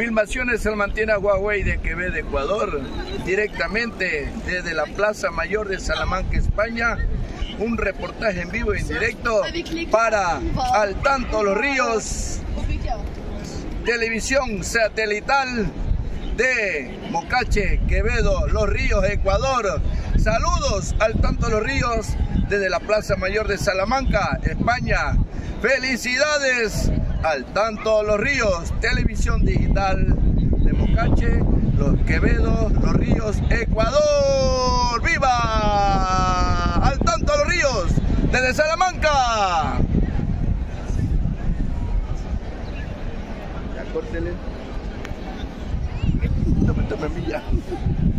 Filmaciones se mantiene a Huawei de Quevedo, Ecuador, directamente desde la Plaza Mayor de Salamanca, España. Un reportaje en vivo y en directo para Al Tanto Los Ríos, televisión satelital de Mocache, Quevedo, Los Ríos, Ecuador. Saludos al Tanto Los Ríos desde la Plaza Mayor de Salamanca, España. Felicidades al Tanto Los Ríos, televisión digital de Mocache, Los Quevedo, Los Ríos, Ecuador. ¡Viva! Al Tanto Los Ríos desde Salamanca. Ya córtele. No me.